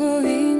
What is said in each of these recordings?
落樱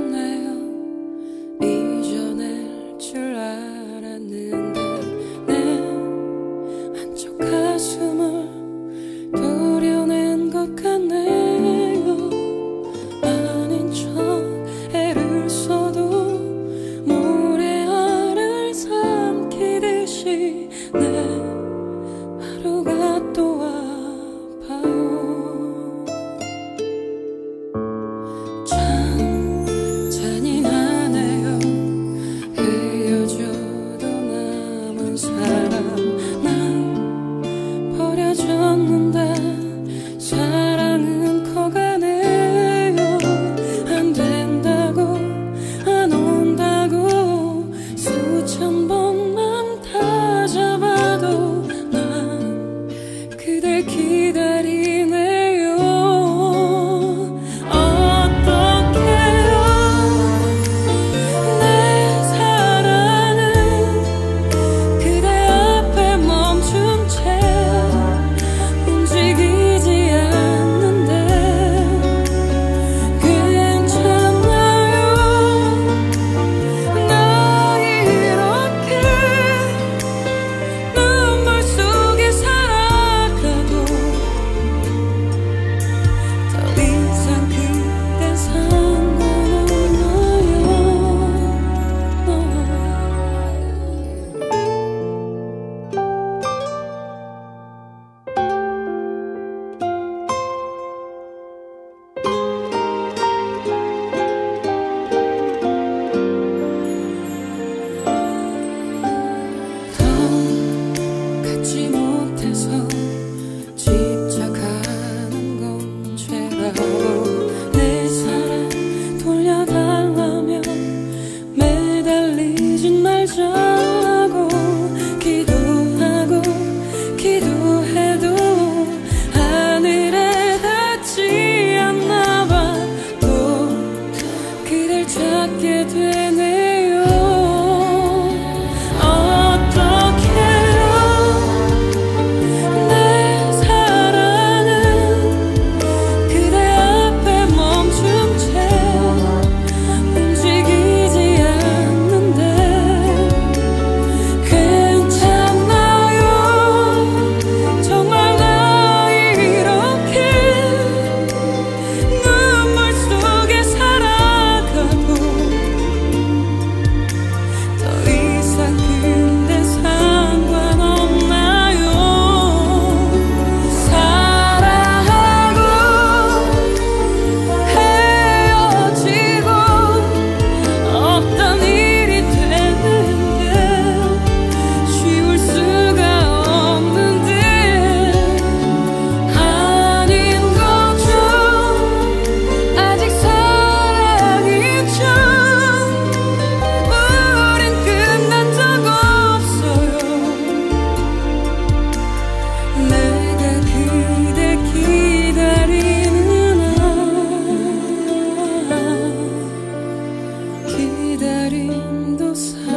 outside.